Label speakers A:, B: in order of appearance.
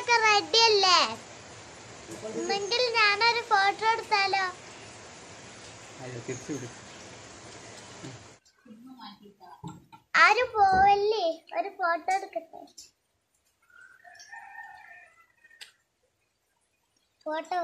A: ഒക്കെ റെഡി അല്ലേ? എന്നെങ്കിൽ ഞാനൊരു ഫോട്ടോ എടുത്താലോ? ആരും പോവല്ലേ? ഒരു ഫോട്ടോ എടുക്കട്ടെ? ഫോട്ടോ